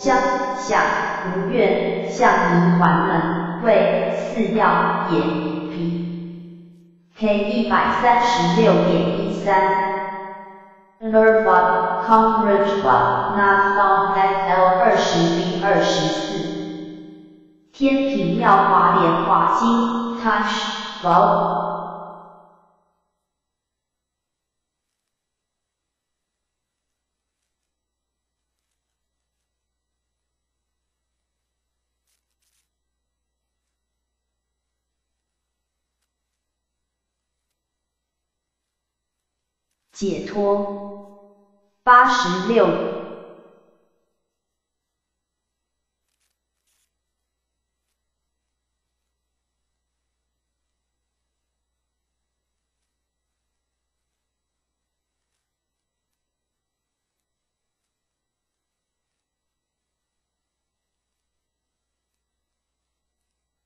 乡下无怨向泥还门，为四要也。B K 一百三十六点一三。Nerva Coverage Not Found FL 二十 B 二十四。天平妙华莲华经 Touch Bow。解脱。八十六